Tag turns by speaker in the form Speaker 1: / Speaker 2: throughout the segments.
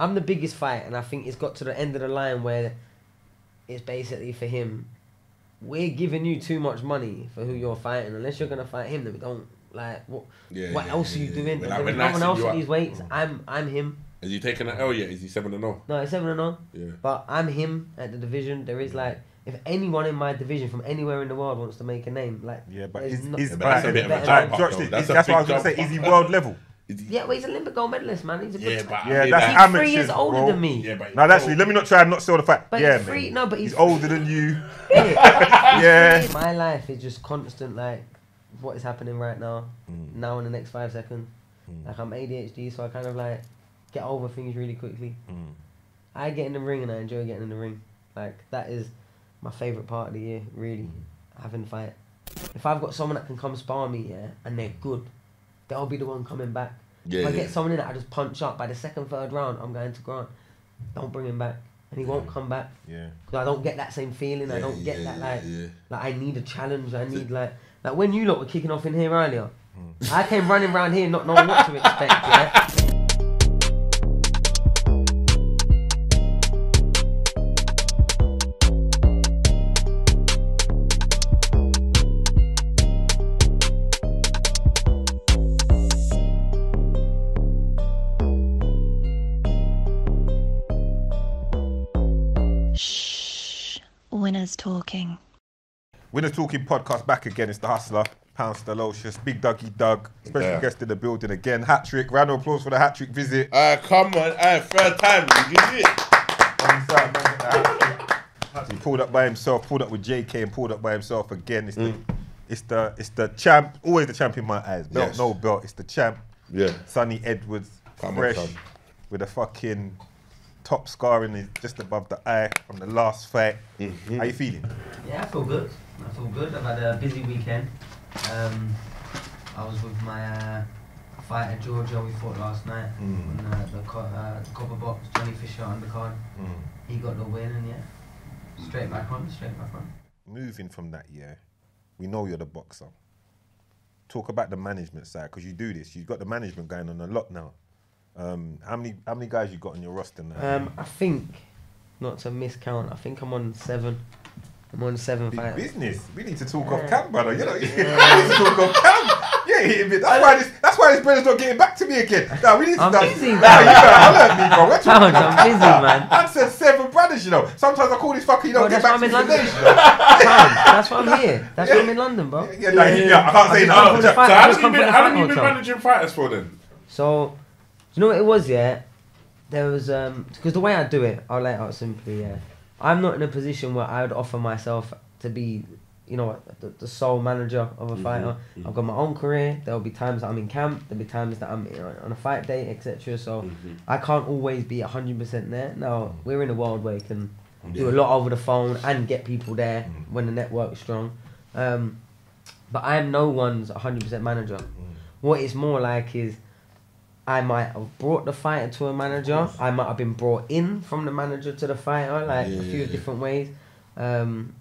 Speaker 1: I'm the biggest fight, and I think it's got to the end of the line where it's basically for him. We're giving you too much money for who you're fighting. Unless you're gonna fight him, then we don't like what.
Speaker 2: Yeah,
Speaker 1: what
Speaker 2: yeah,
Speaker 1: else
Speaker 2: yeah,
Speaker 1: are you
Speaker 2: yeah.
Speaker 1: doing?
Speaker 2: We're
Speaker 1: There's
Speaker 2: like,
Speaker 1: no one else
Speaker 2: you
Speaker 1: at these weights. I'm I'm him.
Speaker 2: Is he taking an L yet? Is he seven and zero?
Speaker 1: No, it's seven and zero.
Speaker 2: Yeah.
Speaker 1: But I'm him at the division. There is like, if anyone in my division from anywhere in the world wants to make a name, like
Speaker 3: Yeah, but
Speaker 1: there's
Speaker 3: he's,
Speaker 1: no-
Speaker 3: he's
Speaker 2: Yeah, but that's a bit of a jump up,
Speaker 3: Josh,
Speaker 2: That's a
Speaker 3: that's what I was gonna say. Is he world level?
Speaker 2: Is he-
Speaker 1: yeah, well, he's Olympic gold medalist, man. He's a good.
Speaker 2: Yeah, but I
Speaker 3: Yeah, that's
Speaker 1: he's
Speaker 3: amateurs,
Speaker 1: three years older
Speaker 3: bro.
Speaker 1: than me.
Speaker 2: Yeah, but
Speaker 3: No, that's let me not try and not sell the fact.
Speaker 1: But
Speaker 3: yeah,
Speaker 1: he's free-
Speaker 3: man.
Speaker 1: no, but he's-
Speaker 3: older than you.
Speaker 1: Yeah.
Speaker 3: Yeah.
Speaker 1: My life is just constant, like, what is happening right now,
Speaker 3: Mm.
Speaker 1: now in the next five seconds.
Speaker 3: Mm.
Speaker 1: Like, I'm ADHD, so I kind of like get over things really quickly.
Speaker 3: Mm.
Speaker 1: I get in the ring and I enjoy getting in the ring. Like, that is my favourite part of the year, really,
Speaker 3: Mm.
Speaker 1: having fight. If I've got someone that can come spar me, yeah, and they're good, they'll be the one coming back.
Speaker 2: Yeah,
Speaker 1: if I
Speaker 2: yeah.
Speaker 1: get someone in that I just punch up by the second, third round, I'm going to Grant. Don't bring him back. And he won't come back.
Speaker 3: Yeah.
Speaker 1: Because I don't get that same feeling. I don't get that,
Speaker 2: yeah,
Speaker 1: like,
Speaker 2: yeah.
Speaker 1: like I need a challenge. I need, like, like when you lot were kicking off in here earlier,
Speaker 2: Hmm.
Speaker 1: I came running around here not knowing what to expect, yeah?
Speaker 4: talking.
Speaker 3: Winners Talking podcast back again. It's the Hustler, Pounds Delocious, Big Dougie Doug, special
Speaker 2: Yeah.
Speaker 3: guest in the building again. Hat trick. Round of applause for the hat trick visit.
Speaker 2: Uh, come on, uh, third time. You did it.
Speaker 3: He pulled up by himself, pulled up with JK, and pulled up by himself again. It's
Speaker 2: Mm.
Speaker 3: the, it's the, it's the champ. Always the champ in my eyes. Belt,
Speaker 2: Yes.
Speaker 3: no belt. It's the champ.
Speaker 2: Yeah.
Speaker 3: Sunny Edwards,
Speaker 2: Come
Speaker 3: fresh,
Speaker 2: son.
Speaker 3: with a fucking top scar is just above the eye from the last fight.
Speaker 2: Mm-hmm.
Speaker 3: How you feeling?
Speaker 1: Yeah, I feel good. I feel good. I've had a busy weekend. Um, I was with my uh, fighter Giorgio. We fought last night
Speaker 3: Mm.
Speaker 1: on uh, the, co- uh, copper box. Johnny Fisher on the undercard. He got the win, and yeah, straight back on, straight back on.
Speaker 3: Moving from that, yeah, we know you're the boxer. Talk about the management side because you do this. You've got the management going on a lot now. Um, how many how many guys you got on your roster now?
Speaker 1: Um, I think, not to miscount, I think I'm on seven. I'm on seven
Speaker 3: Big
Speaker 1: fighters.
Speaker 3: business. We need to talk
Speaker 1: Yeah.
Speaker 3: off cam, brother. You know, we need to talk off cam. Yeah, hit me. That's why this. That's why this brother's not getting back to me again. Nah, we need to.
Speaker 1: I'm
Speaker 3: nah,
Speaker 1: busy,
Speaker 3: Nah,
Speaker 1: man.
Speaker 3: you at me, bro. We're talking
Speaker 1: I'm busy,
Speaker 3: cam.
Speaker 1: man.
Speaker 3: I said seven brothers. You know. Sometimes I call this fucker. You
Speaker 1: Bro,
Speaker 3: don't get
Speaker 1: that's why
Speaker 3: back
Speaker 1: I'm
Speaker 3: to
Speaker 1: in
Speaker 3: me
Speaker 1: London.
Speaker 3: today.
Speaker 1: Pounds, that's why I'm here. That's why I'm in London, bro.
Speaker 3: Yeah, nah, yeah, I can't say
Speaker 1: I'm
Speaker 3: no.
Speaker 2: So how long you been?
Speaker 1: from the
Speaker 2: How
Speaker 1: fight
Speaker 2: long you been
Speaker 1: hotel.
Speaker 2: managing fighters for then?
Speaker 1: So, you know what it was? Yeah, there was um because the way I do it, I'll lay it out simply. Yeah, I'm not in a position where I would offer myself to be, you know, the, the sole manager of a mm-hmm, fighter. Mm-hmm. I've got my own career. There'll be times that I'm in camp. There'll be times that I'm you know, on a fight date, etc. So mm-hmm. I can't always be hundred percent there. Now we're in a world where you can do a lot over the phone and get people there mm. when the network's strong. Um, but I'm no one's hundred percent manager. Mm. What it's more like is I might have brought the fighter to a manager. I might have been brought in from the manager to the fighter, like
Speaker 2: Yeah,
Speaker 1: a few
Speaker 2: yeah, yeah.
Speaker 1: different ways. Um,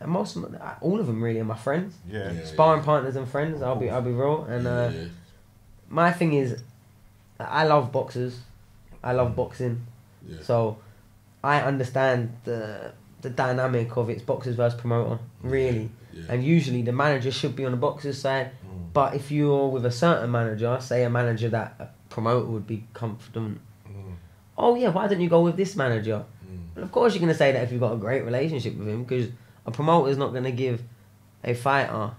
Speaker 1: and most of them, all of them really are my friends,
Speaker 3: Yeah.
Speaker 2: Yeah.
Speaker 1: sparring partners and friends. I'll be, I'll be real. And uh,
Speaker 2: Yeah.
Speaker 1: my thing is, I love boxers. I love boxing.
Speaker 2: Yeah.
Speaker 1: So I understand the the dynamic of it's boxers versus promoter, really.
Speaker 2: Yeah.
Speaker 1: And usually the manager should be on the boxer's side.
Speaker 3: Mm.
Speaker 1: But if you're with a certain manager, say a manager that a promoter would be confident,
Speaker 3: Mm.
Speaker 1: oh yeah, why don't you go with this manager? Well, of course you're going to say that if you've got a great relationship with him, because a promoter is not going to give a fighter,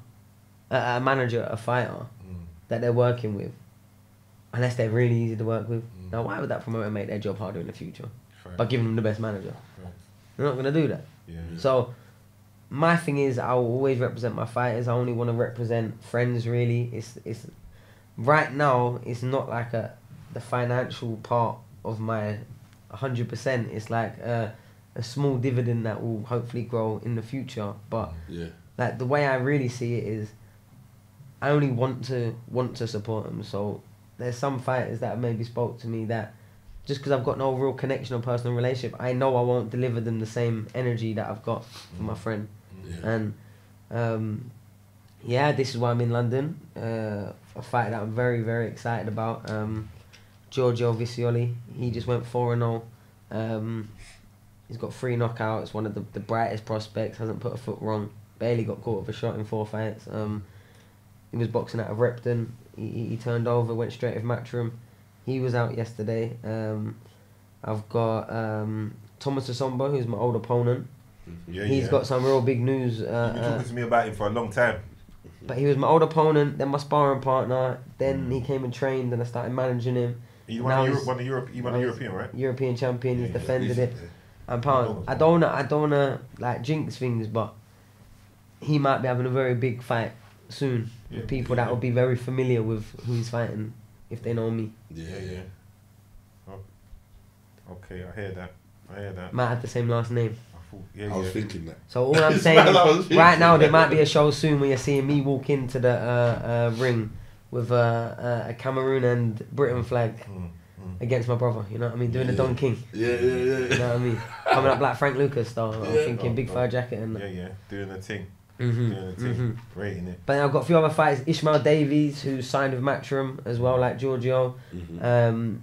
Speaker 1: a, a manager, a fighter
Speaker 3: Mm.
Speaker 1: that they're working with, unless they're really easy to work with. Now, why would that promoter make their job harder in the future by giving them the best manager? They're not going to do that.
Speaker 3: Yeah.
Speaker 1: So, my thing is, I will always represent my fighters. I only want to represent friends. Really, it's it's right now. It's not like a the financial part of my hundred percent. It's like a, a small dividend that will hopefully grow in the future. But
Speaker 2: Yeah.
Speaker 1: like the way I really see it is, I only want to want to support them. So there's some fighters that maybe spoke to me that just because I've got no real connection or personal relationship, I know I won't deliver them the same energy that I've got for my friend.
Speaker 2: Yeah.
Speaker 1: And um, yeah, this is why I'm in London. Uh, a fight that I'm very very excited about. Um, Giorgio Visioli. He just went four and zero. Um, he's got three knockouts. One of the, the brightest prospects. Hasn't put a foot wrong. Barely got caught with a shot in four fights. Um, he was boxing out of Repton. He, he, turned over, went straight with Matchroom. He was out yesterday. Um, I've got um, Thomas Essomba, who's my old opponent.
Speaker 3: Yeah,
Speaker 1: He's
Speaker 3: yeah.
Speaker 1: got some real big news.
Speaker 3: You've been
Speaker 1: Uh, uh,
Speaker 3: talking to me about him for a long time.
Speaker 1: But he was my old opponent, then my sparring partner. Then
Speaker 3: Mm.
Speaker 1: he came and trained, and I started managing him. Now
Speaker 3: won, a Euro, won, a Europe, he won a European, right?
Speaker 1: European champion. He's defended it. And pound. I don't wanna, I don't wanna like jinx things, but he might be having a very big fight soon
Speaker 3: Yeah,
Speaker 1: with people
Speaker 3: yeah.
Speaker 1: that will be very familiar with who he's fighting if they know me.
Speaker 2: Yeah,
Speaker 3: Yeah, yeah. Oh. Okay, I hear that. I hear that.
Speaker 1: Might have the same last name.
Speaker 3: I yeah,
Speaker 2: I was
Speaker 3: yeah.
Speaker 2: thinking that.
Speaker 1: So all I'm saying
Speaker 2: mad, I was
Speaker 1: is, right now there might be a show soon where you're seeing me walk into the uh, uh, ring with uh, uh, a Cameroon and Britain flag
Speaker 3: Mm, mm.
Speaker 1: against my brother. You know what I mean? Doing the
Speaker 2: Yeah.
Speaker 1: Don King.
Speaker 2: Yeah, yeah, yeah.
Speaker 1: You
Speaker 2: yeah.
Speaker 1: know what I mean? Coming up like Frank Lucas style. I'm
Speaker 2: Yeah.
Speaker 1: thinking
Speaker 3: Oh,
Speaker 1: big
Speaker 3: oh.
Speaker 1: fur jacket and.
Speaker 3: Yeah, yeah. Doing the thing.
Speaker 1: hmm
Speaker 3: Doing the thing.
Speaker 1: hmm
Speaker 3: Rating it.
Speaker 1: But then I've got a few other fighters. Ishmael Davies, who signed with Matchroom as well, like Giorgio.
Speaker 2: Mhm.
Speaker 1: Um,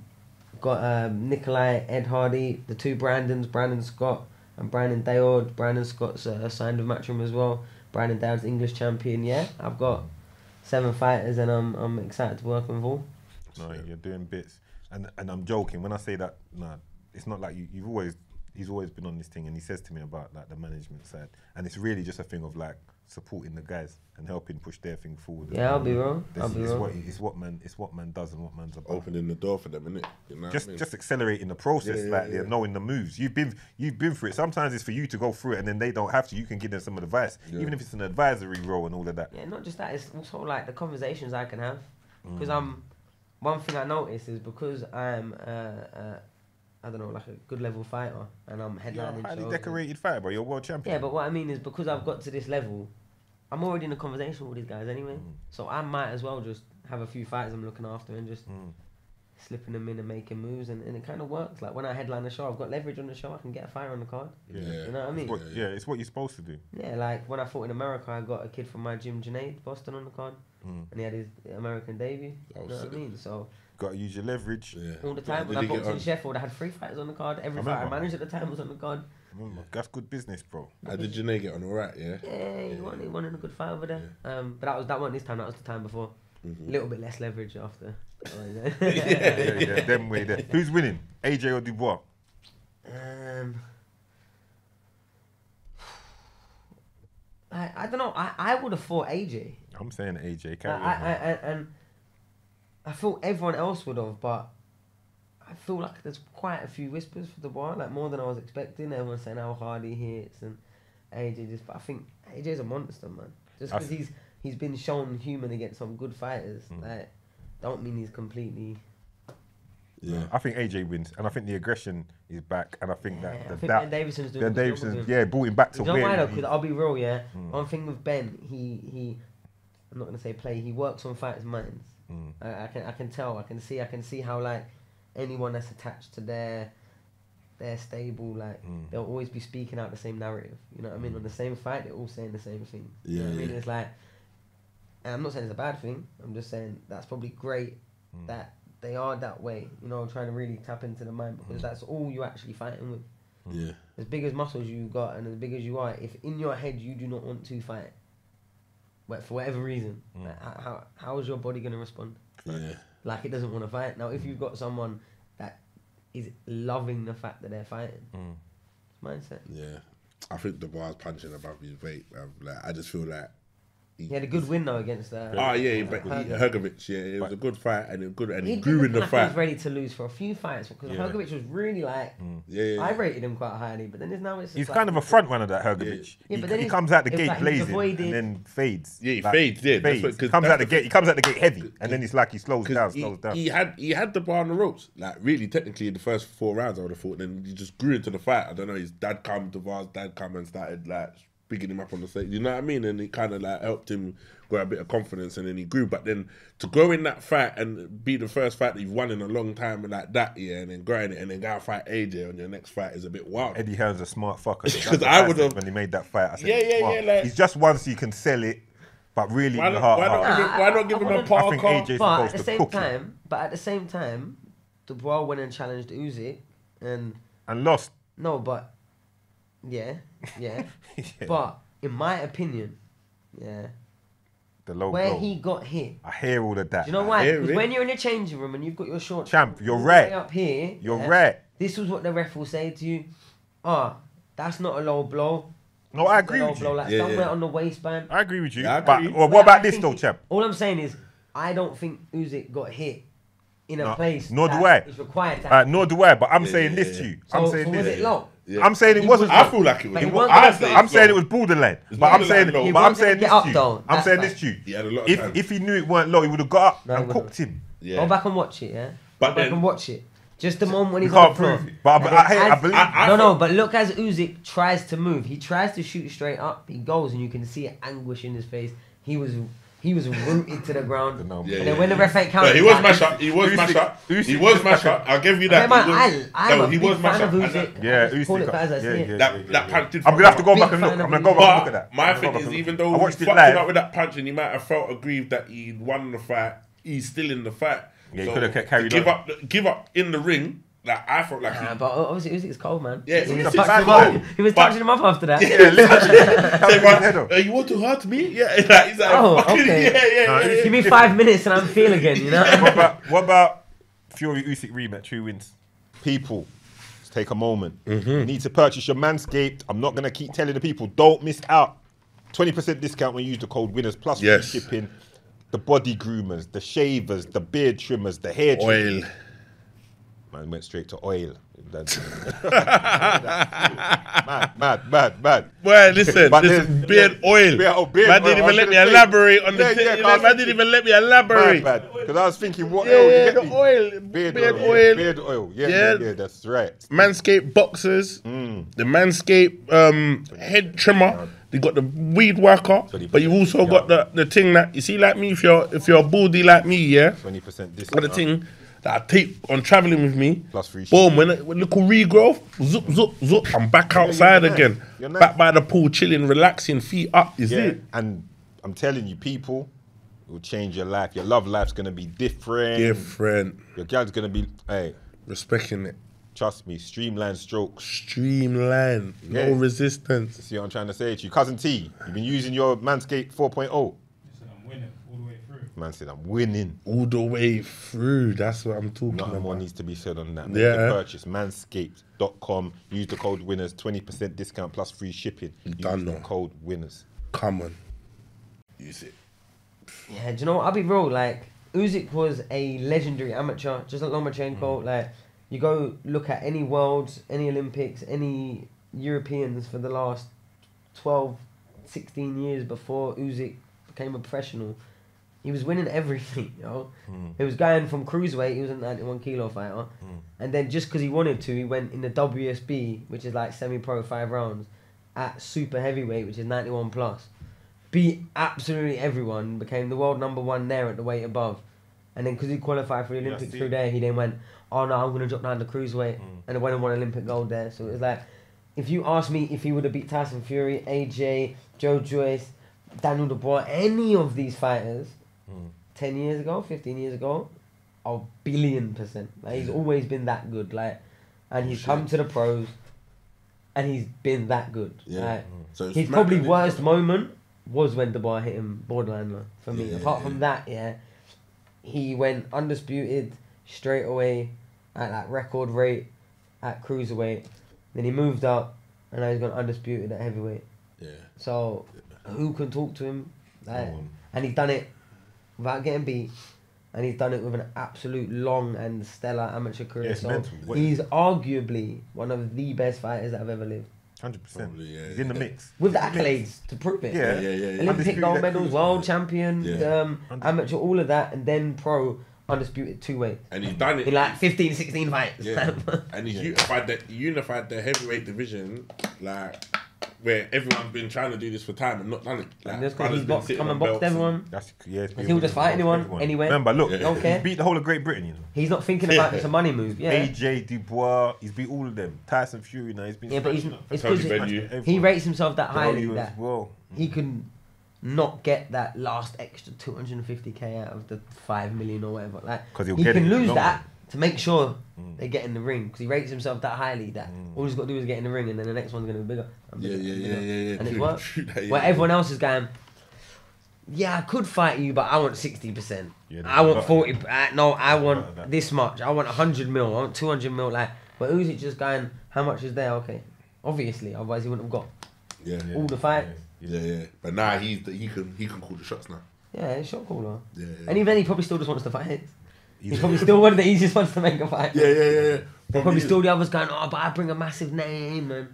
Speaker 1: got um, Nikolai, Ed Hardy, the two Brandons, Brandon Scott and Brandon Dayord. Brandon Scott's uh, signed with Matchroom as well. Brandon Dayord's English champion. Yeah, I've got seven fighters, and I'm I'm excited to work with all.
Speaker 3: No, you're doing bits, and and I'm joking when I say that. Nah, it's not like you. You've always he's always been on this thing, and he says to me about like the management side, and it's really just a thing of like supporting the guys and helping push their thing forward.
Speaker 1: Yeah, I'll be real.
Speaker 3: This
Speaker 1: I'll be
Speaker 3: is
Speaker 1: real.
Speaker 3: what it's what man it's what man does and what man's about.
Speaker 2: Opening the door for them, innit? You know
Speaker 3: Just
Speaker 2: I mean?
Speaker 3: just accelerating the process,
Speaker 2: Yeah, yeah,
Speaker 3: like
Speaker 2: yeah.
Speaker 3: they're knowing the moves. You've been you've been through it. Sometimes it's for you to go through it, and then they don't have to. You can give them some advice,
Speaker 2: Yeah.
Speaker 3: even if it's an advisory role and all of that.
Speaker 1: Yeah, not just that. It's also like the conversations I can have. Because
Speaker 3: Mm.
Speaker 1: I'm, one thing I noticed is because I'm, uh, uh, I don't know, like a good level fighter, and I'm
Speaker 3: You're a highly decorated fighter, bro. You're a world champion.
Speaker 1: Yeah, but what I mean is because I've got to this level, I'm already in a conversation with these guys anyway.
Speaker 3: Mm.
Speaker 1: So I might as well just have a few fights I'm looking after and just
Speaker 3: Mm.
Speaker 1: slipping them in and making moves, and, and it kind of works. Like when I headline the show, I've got leverage on the show. I can get a fire on the card.
Speaker 2: Yeah.
Speaker 1: You know what I mean?
Speaker 3: It's what, yeah, it's what you're supposed to do.
Speaker 1: Yeah, like when I fought in America, I got a kid from my gym, Junaid Bostan, on the card,
Speaker 3: Mm.
Speaker 1: and he had his American debut. You know what. I mean? So
Speaker 3: Got to use your leverage.
Speaker 2: Yeah.
Speaker 1: all the time when I
Speaker 2: he get
Speaker 1: boxed in? Sheffield, I had three fighters on the card. Every
Speaker 3: I
Speaker 1: fight I managed at the time was on the card.
Speaker 3: Remember, that's good business, bro.
Speaker 2: How did Junaid get on alright, yeah?
Speaker 1: Yeah, he won. He won in a good fight over there. Um, but that was that one this time. That was the time before. A
Speaker 2: Mhm.
Speaker 1: little bit less leverage after.
Speaker 3: yeah, yeah, them way there. Who's winning? AJ or Dubois?
Speaker 1: Um, I, I don't know. I, I would have fought AJ.
Speaker 3: I'm saying AJ.
Speaker 1: I,
Speaker 3: Carry
Speaker 1: I, I,
Speaker 3: on, man.
Speaker 1: and- and I thought everyone else would have, but I feel like there's quite a few whispers for Dubois, like more than I was expecting. Everyone's saying how hard he hits and AJ just, but I think AJ's a monster, man. Just because he's he's been shown human against some good fighters,
Speaker 3: Mm.
Speaker 1: like don't mean he's completely.
Speaker 2: Yeah.
Speaker 3: I think AJ wins, and I think the aggression is back, and I think
Speaker 1: Yeah,
Speaker 3: that
Speaker 1: I
Speaker 3: the,
Speaker 1: think
Speaker 3: that
Speaker 1: Ben Davidson's doing.
Speaker 3: Ben
Speaker 1: a good job with
Speaker 3: Davidson, yeah, brought him back to
Speaker 1: You know why though? Because I'll be real, yeah.
Speaker 3: Mm.
Speaker 1: One thing with Ben, he he, I'm not gonna say play. He works on fighters' minds.
Speaker 3: Mm.
Speaker 1: I, I can I can tell. I can see. I can see how like anyone that's attached to their their stable, like
Speaker 3: Mm.
Speaker 1: they'll always be speaking out the same narrative. You know what I mean? On the same fight, they're all saying the same thing. you know
Speaker 2: Yeah,
Speaker 1: what I mean?
Speaker 2: yeah.
Speaker 1: It's like, and I'm not saying it's a bad thing. I'm just saying that's probably great
Speaker 3: Mm.
Speaker 1: that they are that way. You know, trying to really tap into the mind because that's all you're actually fighting with
Speaker 2: Yeah.
Speaker 1: as big as muscles you got and as big as you are, if in your head you do not want to fight, for whatever reason,
Speaker 3: Mm.
Speaker 1: like, how, how how is your body gonna respond?
Speaker 2: Yeah.
Speaker 1: Like it doesn't want to fight. Now, if you've got someone that is loving the fact that they're fighting,
Speaker 3: Mm.
Speaker 1: mindset.
Speaker 2: Yeah. I think Dubois's punching above his weight. Man. Like I just feel like.
Speaker 1: He had a good win though against. Uh,
Speaker 2: Oh yeah, but he,
Speaker 1: Hrgovic.
Speaker 2: Hrgovic, yeah, it was a good fight and a good and he
Speaker 1: He
Speaker 2: grew in the
Speaker 1: like he was ready to lose for a few fights because
Speaker 3: Yeah.
Speaker 1: Hrgovic was really like.
Speaker 2: Yeah, yeah,
Speaker 1: I rated him quite highly, but then there's now it's. Just
Speaker 3: He's
Speaker 1: like,
Speaker 3: kind of a front runner, that Hrgovic.
Speaker 1: Yeah,
Speaker 3: he,
Speaker 1: but then
Speaker 3: he comes out the gate
Speaker 1: like
Speaker 3: blazing
Speaker 1: avoided-
Speaker 3: and then fades.
Speaker 2: Yeah, he fades, yeah, that's what-
Speaker 3: comes
Speaker 2: that's
Speaker 3: out the
Speaker 2: the
Speaker 3: gate. He comes out the gate heavy, and then it's like he slows down,
Speaker 2: Because he,
Speaker 3: slows down.
Speaker 2: he had he had Dubois on the ropes. Like really, technically, in the first four rounds, I would have thought. Then he just grew into the fight. I don't know. His dad come to Vars, dad come and started like bigging him up on the stage. You know what I mean? And it kind of like helped him grow a bit of confidence, and then he grew. But then to go in that fight and be the first fight that you've won in a long time like that, yeah, and then growing it, and then go out fight AJ on your next fight is a bit wild.
Speaker 3: Eddie Hearn's a smart fucker.
Speaker 2: Because I would've-
Speaker 3: when he made that fight. I said,
Speaker 2: Yeah,
Speaker 3: he's
Speaker 2: yeah,
Speaker 3: smart.
Speaker 2: yeah, like-
Speaker 3: he's just one so you can sell it, but really
Speaker 2: Why
Speaker 3: in the
Speaker 2: not,
Speaker 3: heart,
Speaker 2: why
Speaker 3: heart.
Speaker 2: not give him, why not give
Speaker 1: I
Speaker 2: him a
Speaker 1: wouldn't-
Speaker 3: I think
Speaker 2: parkour?
Speaker 3: AJ's
Speaker 1: But at the
Speaker 3: to
Speaker 1: same
Speaker 3: cook him.
Speaker 1: time, but at the same time, Dubois went and challenged Usyk, and
Speaker 3: and lost.
Speaker 1: no, but yeah, yeah,
Speaker 3: Yeah.
Speaker 1: but in my opinion, yeah,
Speaker 3: The low
Speaker 1: where
Speaker 3: blow.
Speaker 1: he got hit.
Speaker 3: I hear all of that.
Speaker 1: Do you know
Speaker 2: I
Speaker 1: why?
Speaker 2: hear
Speaker 1: 'Cause
Speaker 2: it.
Speaker 1: when you're in a changing room and you've got your short
Speaker 3: Champ, you're
Speaker 1: all
Speaker 3: right.
Speaker 1: up here.
Speaker 3: You're
Speaker 1: yeah,
Speaker 3: right.
Speaker 1: This was what the ref will say to you. Ah, that's not a low blow.
Speaker 3: No, I
Speaker 1: It's a
Speaker 3: agree
Speaker 1: low
Speaker 3: with
Speaker 1: blow,
Speaker 3: you.
Speaker 1: like
Speaker 2: Yeah,
Speaker 1: somewhere
Speaker 2: yeah.
Speaker 1: on the waistband.
Speaker 3: I agree with you.
Speaker 2: Yeah, I
Speaker 3: but
Speaker 2: agree.
Speaker 3: well,
Speaker 1: But
Speaker 3: what about
Speaker 1: I
Speaker 3: this though, champ?
Speaker 1: All I'm saying is, I don't think Usyk got hit in a
Speaker 3: No,
Speaker 1: place.
Speaker 3: nor do I.
Speaker 1: Is required to.
Speaker 3: Uh, nor do I, but I'm
Speaker 2: Yeah,
Speaker 3: saying
Speaker 2: yeah,
Speaker 3: this to you.
Speaker 1: so,
Speaker 3: I'm
Speaker 1: so
Speaker 3: saying
Speaker 1: was
Speaker 3: this.
Speaker 1: it low?
Speaker 2: Yeah.
Speaker 3: I'm saying it
Speaker 1: He
Speaker 3: wasn't.
Speaker 2: I feel like it was.
Speaker 1: But he
Speaker 2: It
Speaker 1: wasn't
Speaker 2: I
Speaker 1: gonna
Speaker 2: say
Speaker 1: get-
Speaker 3: I'm
Speaker 2: it's
Speaker 3: saying it was borderline,
Speaker 2: It's
Speaker 3: but I'm saying,
Speaker 2: low.
Speaker 1: He
Speaker 3: but I'm saying this
Speaker 1: get
Speaker 3: to
Speaker 1: up,
Speaker 3: you.
Speaker 1: though.
Speaker 3: I'm saying
Speaker 1: fine.
Speaker 3: this to you.
Speaker 2: He had a lot of
Speaker 3: If if he knew it weren't low, he would have got up
Speaker 1: No,
Speaker 3: and cooked him.
Speaker 2: Yeah.
Speaker 1: Go back and watch it, yeah.
Speaker 2: But
Speaker 1: Go back and watch it. Just the moment when he's on
Speaker 3: can't
Speaker 1: the floor.
Speaker 3: prove it. But- but
Speaker 1: And
Speaker 3: I-
Speaker 1: then
Speaker 3: I
Speaker 1: as-
Speaker 3: believe-
Speaker 2: I- I
Speaker 1: no, no. But look, as Usyk tries to move, he tries to shoot straight up. He goes, and you can see anguish in his face. He was, he was rooted to the ground.
Speaker 3: No,
Speaker 1: and then
Speaker 2: yeah,
Speaker 1: when the
Speaker 2: yeah.
Speaker 1: ref ain't counting,
Speaker 2: No, he was
Speaker 1: like,
Speaker 2: mash up. He was
Speaker 3: Usyk-
Speaker 2: mash up. He was mash up. I'll give you that.
Speaker 1: Man,
Speaker 2: He was-
Speaker 1: I, I'm
Speaker 2: no,
Speaker 1: a
Speaker 2: he
Speaker 1: big
Speaker 2: was mash up.
Speaker 1: of Usyk.
Speaker 2: that-
Speaker 3: Yeah,
Speaker 1: I just call
Speaker 3: Usyk
Speaker 1: it
Speaker 3: got-
Speaker 1: as I see
Speaker 3: yeah, yeah,
Speaker 2: That that punch did.
Speaker 3: I'm gonna have to go back and look. I'm gonna go back and look at that.
Speaker 2: my thing is, even though
Speaker 3: I
Speaker 2: he
Speaker 3: watched it
Speaker 2: fucked him up with that punch, and he might have felt aggrieved that he won the fight, he's still in the fight.
Speaker 3: Yeah, he coulda kept
Speaker 2: to
Speaker 3: carried
Speaker 2: give up, give up in the ring. Like I felt like
Speaker 1: Nah, but obviously Usyk's cold, man.
Speaker 2: Yeah,
Speaker 1: he
Speaker 2: Usyk's
Speaker 1: was, touching him up. he was
Speaker 2: But-
Speaker 1: touching him up after that.
Speaker 3: Yeah, literally.
Speaker 2: Say,
Speaker 3: His head
Speaker 2: man,
Speaker 3: off.
Speaker 2: uh, you want to hurt me? Yeah, like, he's like,
Speaker 1: Oh,
Speaker 2: fucking,
Speaker 1: okay.
Speaker 2: yeah, yeah,
Speaker 3: Nah,
Speaker 2: yeah,
Speaker 3: he's-
Speaker 2: yeah.
Speaker 1: Give me five minutes and I'm feel again, you know.
Speaker 3: what about what about Fury Usyk rematch? Who wins? People, let's take a moment.
Speaker 2: Mm-hmm.
Speaker 3: You need to purchase your Manscaped. I'm not gonna keep telling the people. Don't miss out. Twenty percent discount when you use the code winners plus
Speaker 2: Yes.
Speaker 3: shipping. The body groomers, the shavers, the beard trimmers, the hair trimmers. Man went straight to oil. That's- mad, mad, mad, mad.
Speaker 2: Well, listen,
Speaker 3: But
Speaker 2: listen,
Speaker 3: there's-
Speaker 2: beard oil.
Speaker 3: Beard- oh, beard
Speaker 2: man
Speaker 3: oil,
Speaker 2: didn't even let me
Speaker 3: say.
Speaker 2: elaborate on the
Speaker 3: Yeah,
Speaker 2: thing.
Speaker 3: yeah, I
Speaker 2: man didn't even let me elaborate.
Speaker 3: Because I was thinking, what
Speaker 2: Yeah,
Speaker 3: oil?
Speaker 2: yeah, the
Speaker 3: me?
Speaker 2: oil,
Speaker 3: Beard,
Speaker 2: beard
Speaker 3: oil.
Speaker 2: oil.
Speaker 3: Beard oil. Yeah,
Speaker 2: Yeah.
Speaker 3: yeah, yeah, that's right.
Speaker 2: Manscaped boxers,
Speaker 3: Mm.
Speaker 2: the Manscaped um, head trimmer. They got the weed whacker, but you also
Speaker 3: yeah.
Speaker 2: got the, the thing that you see, like me. If you're if you're a baldy like me, yeah,
Speaker 3: 20%
Speaker 2: got
Speaker 3: discount.
Speaker 2: the thing that I take on traveling with me.
Speaker 3: Plus free
Speaker 2: Boom! When, it- when little regrowth, zoop zoop zoop, I'm back outside
Speaker 3: you're
Speaker 2: again,
Speaker 3: nice.
Speaker 2: back by the pool, chilling, relaxing, feet up. Is
Speaker 3: Yeah,
Speaker 2: it?
Speaker 3: and I'm telling you, people, it will change your life. Your love life's gonna be different.
Speaker 2: Different,
Speaker 3: Your girl's gonna be, hey,
Speaker 2: respecting it.
Speaker 3: trust me, streamline strokes.
Speaker 2: Streamline,
Speaker 3: Yeah.
Speaker 2: no resistance.
Speaker 3: See what I'm trying to say to you, cousin T? You've been using your Manscaped 4.0.
Speaker 5: Listen, I'm winning all the way through.
Speaker 3: Man said I'm winning.
Speaker 2: All the way through. That's what I'm talking
Speaker 3: Nothing more
Speaker 2: about.
Speaker 3: needs to be said on that. Make
Speaker 2: Yeah.
Speaker 3: the purchase manscaped.com. Use the code winners, 20% discount plus free shipping. Use
Speaker 2: Done
Speaker 3: the
Speaker 2: now.
Speaker 3: code winners.
Speaker 2: Come on, use it.
Speaker 1: Yeah, do you know what? I'll be real. Like Usyk was a legendary amateur, just like Lomachenko. Mm. Like you go look at any worlds, any Olympics, any Europeans for the last 12, 16 years before Usyk became a professional. He was winning everything, you know. Hmm. He was going from cruiserweight. He was a ninety-one kilo fighter, hmm. and then just because he wanted to, he went in the WSB, which is like semi-pro five rounds, at super heavyweight, which is ninety-one plus beat absolutely everyone, became the world number one there at the weight above. And then because he qualified for the Olympics
Speaker 3: see.
Speaker 1: through there, he then went, oh no, I'm going to drop down to cruiserweight. And then went and won Olympic gold there. So it was like, if you ask me if he would have beat Tyson Fury, AJ, Joe Joyce, Daniel Dubois, any of these fighters, 10 years ago, 15 years ago, a billion percent. Like, he's always been that good. Like, and he's come to the pros, and he's been that good.
Speaker 2: Yeah.
Speaker 1: Like,
Speaker 2: So it's
Speaker 1: his probably worst moment was when Dubois hit him borderline line, for me.
Speaker 2: Yeah,
Speaker 1: Apart
Speaker 2: yeah.
Speaker 1: from that, yeah, he went undisputed straight away at that record rate at cruiserweight. Then he moved up, and now he's gone undisputed at heavyweight.
Speaker 2: Yeah.
Speaker 1: So who can talk to him? Like, and he's done it without getting beat, and he's done it with an absolute long and stellar amateur career.
Speaker 3: Yeah,
Speaker 1: so
Speaker 3: mental.
Speaker 1: He's arguably one of the best fighters that have ever lived,
Speaker 3: 100%.
Speaker 2: Yeah,
Speaker 3: He's in the mix.
Speaker 1: with the accolades to prove it.
Speaker 3: Yeah.
Speaker 2: Yeah, yeah, yeah.
Speaker 1: Olympic gold medals, world champion,
Speaker 2: Yeah.
Speaker 1: um, amateur, all of that, and then pro, undisputed two weight
Speaker 2: And he's done it.
Speaker 1: in like 15, 16 fights.
Speaker 2: Yeah. and he's unified the unified the heavyweight division, like where everyone's been trying to do this for time and not done it. Like,
Speaker 1: And just because
Speaker 2: brothers
Speaker 1: he's
Speaker 2: been
Speaker 1: boxed, come and boxed
Speaker 2: belts
Speaker 1: everyone.
Speaker 3: That's yeah. it's
Speaker 1: And he'll just fight anyone,
Speaker 3: everyone.
Speaker 1: anywhere.
Speaker 3: Remember, look,
Speaker 2: Yeah.
Speaker 1: Don't care.
Speaker 3: he's beat the whole of Great Britain. You know,
Speaker 1: He's not thinking about it's a money move. Yeah.
Speaker 3: AJ Dubois. He's beat all of them. Tyson Fury. Now he's been.
Speaker 1: Yeah, but he's, it's
Speaker 2: Tony
Speaker 1: because he, he rates himself that highly
Speaker 3: Bellew as
Speaker 1: that
Speaker 3: well.
Speaker 1: he can not get that last extra 250k out of the 5 million or whatever. Like
Speaker 3: 'Cause he'll
Speaker 1: he
Speaker 3: get
Speaker 1: can
Speaker 3: it
Speaker 1: lose that,
Speaker 3: run.
Speaker 1: To make sure
Speaker 3: Mm.
Speaker 1: they get in the ring because he rates himself that highly that all he's got to do is get in the ring and then the next one's going to be bigger.
Speaker 2: Yeah,
Speaker 1: bigger
Speaker 2: yeah, yeah,
Speaker 1: bigger.
Speaker 2: yeah, yeah.
Speaker 1: And it
Speaker 2: True,
Speaker 1: worked.
Speaker 2: true yeah,
Speaker 1: Where
Speaker 2: yeah.
Speaker 1: everyone else is going, yeah, I could fight you, but I want sixty percent.
Speaker 3: Yeah,
Speaker 1: I want
Speaker 3: but-
Speaker 1: forty. Uh, no, I want this much. I want hundred mil. I want two hundred mil. Like, but who's it just going? How much is there? Okay, obviously, otherwise he wouldn't have got
Speaker 2: Yeah, yeah,
Speaker 1: all the fights.
Speaker 2: yeah, yeah. But now he's the, he can he can call the shots now.
Speaker 1: Yeah, it's shot caller.
Speaker 2: Yeah, yeah.
Speaker 1: And even then, he probably still just wants to fight. He's
Speaker 3: He's-
Speaker 1: probably still one of the easiest ones to make a fight.
Speaker 2: yeah, yeah, yeah, yeah.
Speaker 1: They're probably still the others going, oh, but I bring a massive name and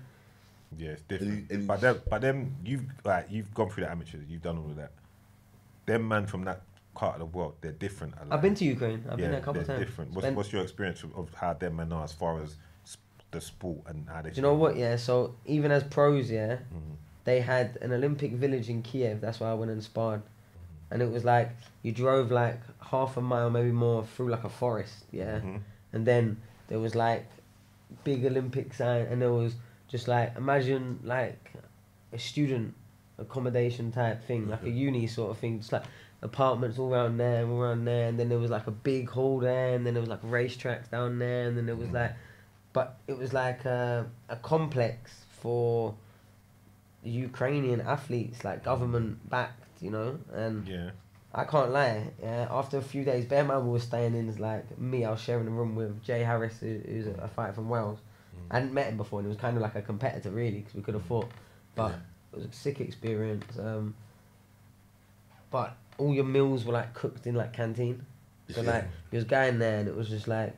Speaker 3: Yeah, it's different.
Speaker 2: And and-
Speaker 3: but then, but then you've like you've gone through the amateurs. You've done all of that. Them man from that part of the world, they're different. I
Speaker 1: I've been to Ukraine. I've
Speaker 3: yeah,
Speaker 1: been there a couple
Speaker 3: they're
Speaker 1: of times.
Speaker 3: different. What's, what's your experience of, of how them men are as far as the sport and how they?
Speaker 1: Do you know what? Yeah. So even as pros, yeah,
Speaker 3: Mhm.
Speaker 1: they had an Olympic village in Kiev. That's why I went and sparred, and it was like you drove like half a mile, maybe more, through like a forest. Yeah,
Speaker 3: Mhm.
Speaker 1: and then there was like big Olympic sign, and there was just like imagine like a student accommodation type thing, like a uni sort of thing, just like apartments all around there, all around there, and then there was like a big hall there, and then there was like racetracks down there, and then there was like, but it was like a, a complex for Ukrainian athletes, like government backed, you know, and
Speaker 3: Yeah.
Speaker 1: I can't lie. Yeah, after a few days, Bear Man was staying in. Like me. I was sharing a room with Jay Harris, who, who's a, fighter from Wales. I hadn't met him before, and he was kind of like a competitor, really, because we could have fought. But it was a sick experience. Um, but all your meals were like cooked in like canteen. So
Speaker 2: Yeah.
Speaker 1: like you was going there, and it was just like.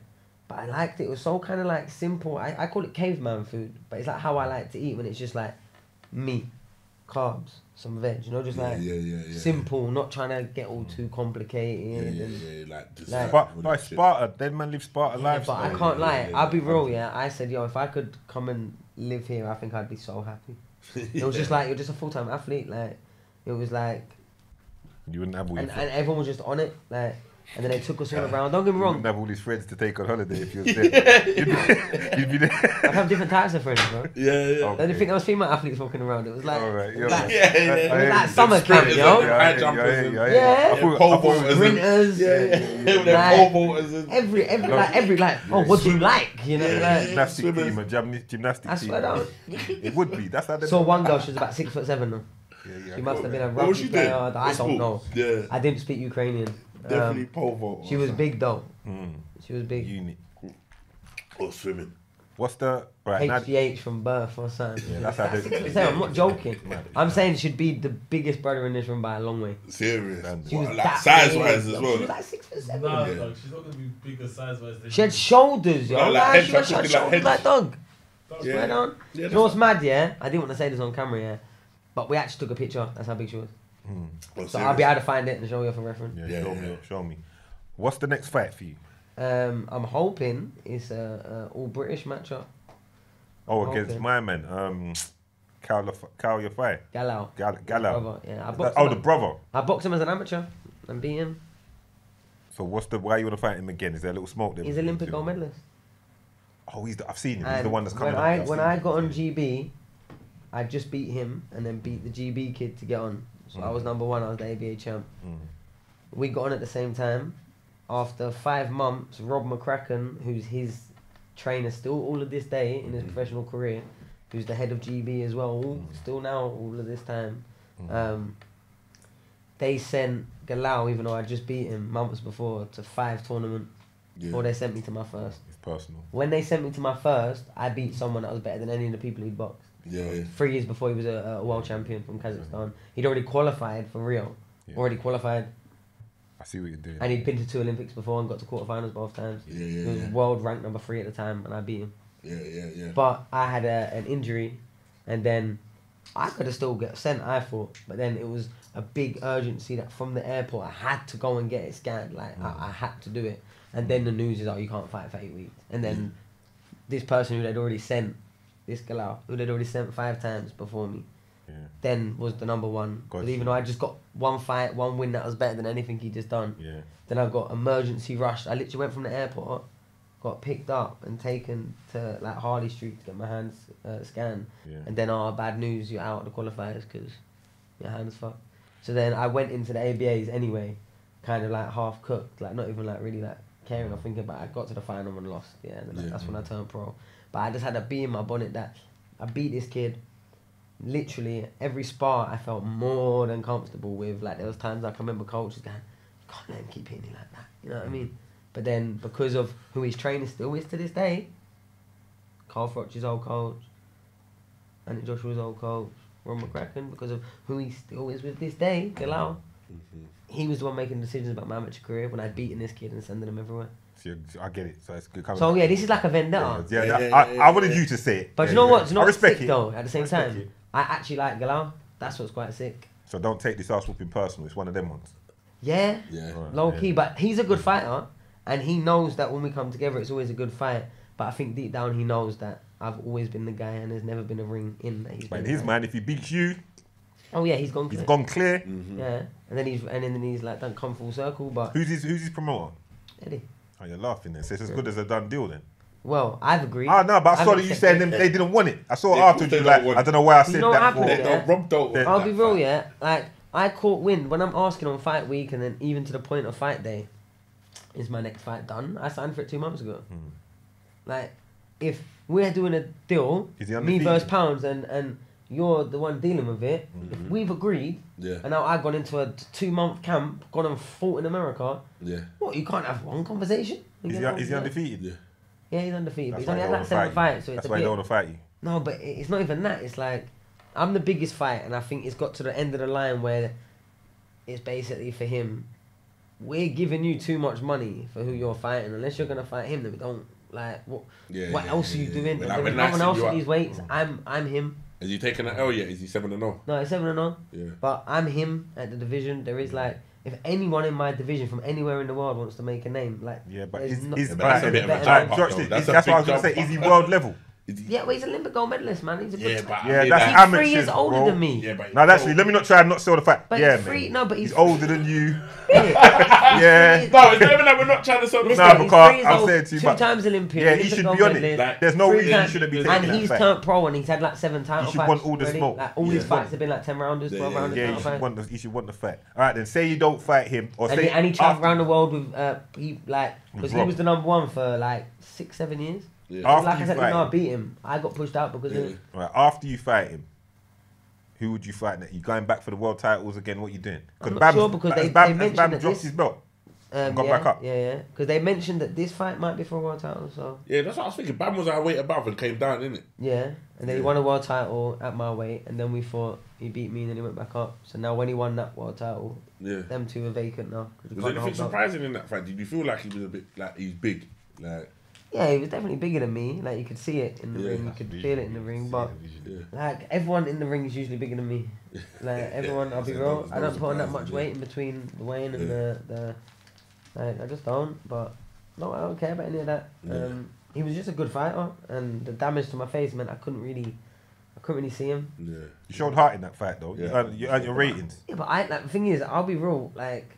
Speaker 1: But I liked it. It was so kind of like simple. I, I call it caveman food, but it's like how I like to eat when it's just like meat, carbs, some veg. You know, just
Speaker 2: Yeah,
Speaker 1: like
Speaker 2: yeah, yeah, yeah.
Speaker 1: simple, not trying to get all too
Speaker 2: mm.
Speaker 1: complicated.
Speaker 2: yeah,
Speaker 1: and,
Speaker 2: yeah. Like, just
Speaker 1: Like-
Speaker 2: like, all
Speaker 3: But
Speaker 2: that
Speaker 3: by
Speaker 2: shit.
Speaker 3: Sparta, them man live Sparta
Speaker 1: Yeah,
Speaker 3: lifestyle.
Speaker 1: but I can't
Speaker 2: yeah,
Speaker 1: lie.
Speaker 2: yeah,
Speaker 1: I'll be
Speaker 2: yeah.
Speaker 1: real, yeah. I said, yo, if I could come and live here, I think I'd be so happy. It was just like you're just a full time athlete. Like it was like,
Speaker 3: You wouldn't have all your
Speaker 1: and, and everyone was just on it. Like, and then they took us all around. Don't get me wrong.
Speaker 3: wouldn't have all these friends to take on holiday if you was there. you'd, be, you'd be there.
Speaker 1: I'd have different types of friends, bro.
Speaker 2: Yeah, yeah.
Speaker 3: Oh.
Speaker 1: The only thing I was female athletes walking around. It was like,
Speaker 3: All right,
Speaker 1: it
Speaker 3: yeah,
Speaker 1: was
Speaker 3: right.
Speaker 1: like
Speaker 2: Yeah, yeah,
Speaker 1: it was
Speaker 2: yeah.
Speaker 1: like summer camp,
Speaker 2: sprinters
Speaker 1: yo.
Speaker 2: and high jumpers and-
Speaker 1: Yeah.
Speaker 3: I thought-
Speaker 2: pole
Speaker 3: I thought-
Speaker 2: vaulters and-
Speaker 1: Sprinters.
Speaker 2: Yeah, yeah. With their
Speaker 1: Like,
Speaker 2: pole vaulters and-
Speaker 1: Every, every, like, every, like, oh, what do you like? You know,
Speaker 2: Yeah,
Speaker 1: like,
Speaker 3: gymnastic
Speaker 2: Swimmers.
Speaker 3: team, a gymna- gymnastic
Speaker 1: I
Speaker 3: team.
Speaker 1: swear down.
Speaker 3: It would be. That's how they
Speaker 1: Saw one girl. She was about six foot seven. Though.
Speaker 3: Yeah, yeah.
Speaker 1: She must have been a
Speaker 2: What was
Speaker 1: rugby
Speaker 2: she doing?
Speaker 1: player. I
Speaker 2: What
Speaker 1: don't know.
Speaker 2: sport? Yeah.
Speaker 1: I didn't speak Ukrainian.
Speaker 2: Definitely
Speaker 1: Um,
Speaker 2: pole vault.
Speaker 1: she was big though.
Speaker 3: Mm,
Speaker 1: She was big.
Speaker 3: unit.
Speaker 2: Or swimming.
Speaker 3: What's the right now?
Speaker 1: HGH from birth or something.
Speaker 3: Yeah, that's how they-
Speaker 1: Six I'm not joking. I'm saying she'd be the biggest brother in this room by a long way.
Speaker 2: Serious.
Speaker 3: Man,
Speaker 1: She was
Speaker 2: What, like
Speaker 1: that
Speaker 2: size wise as well.
Speaker 1: She was like six foot seven.
Speaker 5: Nah,
Speaker 2: Yeah.
Speaker 5: dog, she's not gonna be bigger size wise
Speaker 1: She had shoulders, yo.
Speaker 2: No, like
Speaker 1: Like,
Speaker 2: head
Speaker 1: she had shoulders
Speaker 2: like
Speaker 1: like, dog.
Speaker 5: Dog,
Speaker 2: Yeah.
Speaker 1: Right on.
Speaker 2: Yeah,
Speaker 1: you know what's mad, yeah? I didn't want to say this on camera, yeah. But we actually took a picture. That's how big she was.
Speaker 3: Mm,
Speaker 2: Oh,
Speaker 1: So I'll be able to find it and show you for reference.
Speaker 3: yeah,
Speaker 2: Yeah,
Speaker 3: show
Speaker 2: yeah.
Speaker 3: me. Show me. What's the next fight for you?
Speaker 1: Um, I'm hoping it's a, a all British matchup.
Speaker 3: Oh, against
Speaker 1: Okay.
Speaker 3: my man, um, Cal Cal Yafai.
Speaker 1: Galal.
Speaker 3: Gal Galal.
Speaker 1: Brother, Yeah, I boxed
Speaker 3: Oh,
Speaker 1: him
Speaker 3: the brother.
Speaker 1: I boxed him as an amateur and beat him.
Speaker 3: So what's the why you want to fight him again? Is there a little smoke there?
Speaker 1: He's
Speaker 3: between
Speaker 1: Olympic gold medalist.
Speaker 3: Oh, he's the, I've seen him. He's
Speaker 1: And
Speaker 3: the one that's coming.
Speaker 1: when
Speaker 3: up.
Speaker 1: I
Speaker 3: I've
Speaker 1: when I got on GB, I just beat him and then beat the GB kid to get on. So I was
Speaker 3: Mm.
Speaker 1: number one. I was the ABA champ.
Speaker 3: Mm.
Speaker 1: We got on at the same time. After five months, Rob McCracken, who's his trainer still all of this day in his
Speaker 3: Mm.
Speaker 1: professional career, who's the head of GB as well, all,
Speaker 3: Mm.
Speaker 1: still now all of this time.
Speaker 3: Mm.
Speaker 1: Um, they sent Galal, even though I just beat him months before, to five tournament.
Speaker 2: Yeah.
Speaker 1: Or they sent me to my first.
Speaker 3: It's personal.
Speaker 1: When they sent me to my first, I beat someone that was better than any of the people he'd boxed.
Speaker 2: Yeah, yeah.
Speaker 1: Three years before he was a, a world champion from Kazakhstan. He'd already qualified for Rio.
Speaker 3: Yeah.
Speaker 1: Already qualified.
Speaker 3: I see what you're doing.
Speaker 1: And he'd been to two Olympics before and got to quarterfinals both times.
Speaker 2: Yeah,
Speaker 1: He
Speaker 2: yeah,
Speaker 1: was
Speaker 2: yeah.
Speaker 1: world ranked number three at the time, and I beat him.
Speaker 2: Yeah, yeah, yeah.
Speaker 1: But I had a, an injury, and then I could have still got sent. I thought, but then it was a big urgency that from the airport I had to go and get it scanned. Like I, I mm. had to do it, and then the news is, oh, you can't fight for eight weeks. And then this person who they'd already sent, this Galal, who they'd already sent five times before me,
Speaker 3: Yeah.
Speaker 1: then was the number one.
Speaker 3: Got
Speaker 1: But even though I just got one fight, one win that was better than anything he just done.
Speaker 3: Yeah.
Speaker 1: Then I got emergency rushed. I literally went from the airport, got picked up and taken to like Harley Street to get my hands uh, scanned.
Speaker 3: Yeah.
Speaker 1: And then, oh, bad news, you're out of the qualifiers because your hands fucked. So then I went into the ABAs anyway, kind of like half cooked, like not even like really like caring or thinking about. it. I got to the final and lost. Yeah, and then
Speaker 2: Yeah.
Speaker 1: that's when I turned pro. But I just had a bee in my bonnet that I beat this kid. Literally every spar I felt more than comfortable with. Like there was times I remember coaches going, "You can't let him keep hitting me like that." You know what I mean? But then because of who his trainer still is to this day, Carl Froch's old coach, Andy Joshua's old coach, Rob McCracken, because of who he still is with this day, Galal.
Speaker 2: Mm-hmm.
Speaker 1: He was the one making decisions about my amateur career when I'd beaten this kid and sending him everywhere.
Speaker 3: So you- I get it. So it's good coming.
Speaker 1: So yeah, this is like a vendetta.
Speaker 3: yeah,
Speaker 2: Yeah,
Speaker 3: yeah,
Speaker 2: yeah,
Speaker 3: I,
Speaker 2: yeah,
Speaker 3: I wanted
Speaker 2: yeah.
Speaker 3: you to say it.
Speaker 1: But
Speaker 3: Yeah,
Speaker 1: you know
Speaker 3: yeah.
Speaker 1: what? Do you know
Speaker 3: I
Speaker 1: what's
Speaker 3: respect
Speaker 1: sick
Speaker 3: it.
Speaker 1: though? At the same
Speaker 3: Respect
Speaker 1: time,
Speaker 3: it.
Speaker 1: I actually like Galal. That's what's quite sick.
Speaker 3: So don't take this ass whooping personal. It's one of them ones.
Speaker 1: Yeah,
Speaker 2: Yeah.
Speaker 3: Right,
Speaker 1: low
Speaker 3: yeah.
Speaker 1: key, but he's a good fighter, and he knows that when we come together, it's always a good fight. But I think deep down, he knows that I've always been the guy, and there's never been a ring in that he's
Speaker 3: But in
Speaker 1: been
Speaker 3: his
Speaker 1: the guy.
Speaker 3: mind, if he beats you,
Speaker 1: Oh yeah, he's gone.
Speaker 3: he's
Speaker 1: clear.
Speaker 3: gone clear.
Speaker 2: Mm-hmm.
Speaker 1: Yeah, and then he's and then he's like done come full circle. But
Speaker 3: Who's his Who's his promoter?
Speaker 1: Eddie,
Speaker 3: Oh, you're laughing then. So it's as good as a done deal then.
Speaker 1: well, I've agreed.
Speaker 3: Ah, no, but I saw that you
Speaker 1: accepted
Speaker 3: saying them they didn't want it. I saw
Speaker 2: Yeah,
Speaker 3: after you like. I don't know why I said that.
Speaker 1: happened,
Speaker 3: for.
Speaker 2: They,
Speaker 1: yeah?
Speaker 2: no, Rob don't
Speaker 1: I'll
Speaker 2: that
Speaker 1: be real,
Speaker 2: fight.
Speaker 1: yeah. Like I caught wind when I'm asking on fight week, and then even to the point of fight day, is my next fight done? I signed for it two months ago.
Speaker 3: Hmm.
Speaker 1: Like, if we're doing a deal, me versus pounds, and and you're the one dealing with it.
Speaker 3: Mm-hmm.
Speaker 1: we've agreed,
Speaker 2: Yeah.
Speaker 1: and now I've gone into a two month camp, gone and fought in America.
Speaker 2: Yeah.
Speaker 1: What you can't have one conversation? You
Speaker 3: Is he,
Speaker 1: what
Speaker 3: is he
Speaker 1: I'm
Speaker 3: undefeated?
Speaker 2: Yeah.
Speaker 1: Yeah, he's undefeated. but
Speaker 3: That's
Speaker 1: he's
Speaker 3: why
Speaker 1: only had
Speaker 3: don't
Speaker 1: like
Speaker 3: wanna
Speaker 1: seven
Speaker 3: fight
Speaker 1: fights, so it's
Speaker 3: That's
Speaker 1: a
Speaker 3: why he
Speaker 1: bit.
Speaker 3: don't want to fight you.
Speaker 1: No, but it's not even that. It's like I'm the biggest fight, and I think it's got to the end of the line where it's basically for him. We're giving you too much money for who you're fighting. Unless you're gonna fight him, then we don't like. What?
Speaker 2: Yeah,
Speaker 1: what
Speaker 2: yeah,
Speaker 1: else are you
Speaker 2: yeah.
Speaker 1: doing?
Speaker 2: Like,
Speaker 1: There's
Speaker 2: when
Speaker 1: no one else
Speaker 2: you
Speaker 1: at these weights. I'm I'm him.
Speaker 2: Has he taking an L yet? Is he seven and oh?
Speaker 1: No, it's seven and on.
Speaker 2: Yeah.
Speaker 1: But I'm him at the division. There is like. If anyone in my division from anywhere in the world wants to make a name, like
Speaker 3: Yeah, but
Speaker 1: there's
Speaker 3: is,
Speaker 1: no-
Speaker 3: is
Speaker 2: Yeah, but that's a bit of a jump up,
Speaker 3: Josh,
Speaker 2: That's a
Speaker 3: that's what I was gonna say.
Speaker 2: jump
Speaker 3: Is he world level?
Speaker 2: Is he-
Speaker 1: Yeah, well, he's a Olympic gold medalist, man. He's a good.
Speaker 2: Yeah, but
Speaker 3: Yeah, that's
Speaker 2: like-
Speaker 1: he's
Speaker 3: amateurs,
Speaker 1: three years older
Speaker 3: bro.
Speaker 1: than me.
Speaker 2: Yeah, but
Speaker 3: No, actually, let me not try and not sell the fact.
Speaker 1: But
Speaker 3: yeah,
Speaker 1: he's free-
Speaker 3: man.
Speaker 1: no, but he's-
Speaker 3: older than you.
Speaker 1: Yeah.
Speaker 3: Yeah.
Speaker 2: No, it's not even like we're not trying to sell the
Speaker 1: Listen,
Speaker 3: Nah,
Speaker 2: fact.
Speaker 1: he's
Speaker 3: because I'll
Speaker 1: old,
Speaker 3: say it to you,
Speaker 1: two
Speaker 3: but-
Speaker 1: times Olympian.
Speaker 3: Yeah, he should be on it.
Speaker 1: medalist,
Speaker 2: Like,
Speaker 3: There's no reason he shouldn't be
Speaker 1: And
Speaker 3: taking that
Speaker 1: he's
Speaker 3: fight.
Speaker 1: turned pro and he's had like seven title
Speaker 3: should
Speaker 1: fights.
Speaker 3: want all the
Speaker 1: already.
Speaker 3: smoke.
Speaker 1: Like all his fights have been like ten rounders,
Speaker 2: Yeah,
Speaker 1: twelve rounders.
Speaker 3: Yeah, you should want the, you should want the fight. All right, then say you don't fight him, or
Speaker 1: And
Speaker 3: say
Speaker 1: he, and he travelled around the world with uh, he like because he was the number one for like six, seven years.
Speaker 2: Yeah.
Speaker 3: After
Speaker 1: like
Speaker 3: you
Speaker 1: I said,
Speaker 3: fight
Speaker 1: no, I
Speaker 3: him.
Speaker 1: beat him. I got pushed out because
Speaker 2: Yeah.
Speaker 1: him.
Speaker 3: Right, after you fight him, who would you fight? next? You going back for the world titles again? What you doing?
Speaker 1: I'm not
Speaker 3: Bam's-
Speaker 1: sure because they-
Speaker 3: Bam,
Speaker 1: they mentioned
Speaker 3: Bam
Speaker 1: that
Speaker 3: dropped
Speaker 1: this-
Speaker 3: his belt.
Speaker 1: Um,
Speaker 3: Got
Speaker 1: yeah,
Speaker 3: back up.
Speaker 1: Yeah, yeah. Because they mentioned that this fight might be for a world title. So
Speaker 2: Yeah, that's what I was thinking. Bam was our weight above and came down, didn't it?
Speaker 1: yeah, and then he won a world title at my weight, and then we thought he beat me, and then he went back up. So now when he won that world title,
Speaker 2: Yeah.
Speaker 1: them two are vacant now. we
Speaker 2: Was
Speaker 1: can't
Speaker 2: anything
Speaker 1: hold belts.
Speaker 2: surprising in that fight? Did you feel like he was a bit like he's big? Like
Speaker 1: Yeah, he was definitely bigger than me. Like you could see it in the
Speaker 2: Yeah.
Speaker 1: ring, you could feel it in the ring. But
Speaker 2: yeah.
Speaker 1: like everyone in the ring is usually bigger than me. Like everyone, I'll be real.
Speaker 2: there's
Speaker 1: I don't put on that much
Speaker 2: yeah.
Speaker 1: weight in between the Wayne and
Speaker 2: Yeah.
Speaker 1: the the. Like I just don't. But no, I don't care about any of that.
Speaker 2: Yeah.
Speaker 1: Um, he was just a good fighter, and the damage to my face meant I couldn't really, I couldn't really see him.
Speaker 2: Yeah.
Speaker 3: You showed heart in that fight though. You
Speaker 2: Yeah.
Speaker 3: earned, you earned your ratings.
Speaker 1: Yeah, but I like the thing is, I'll be real. Like,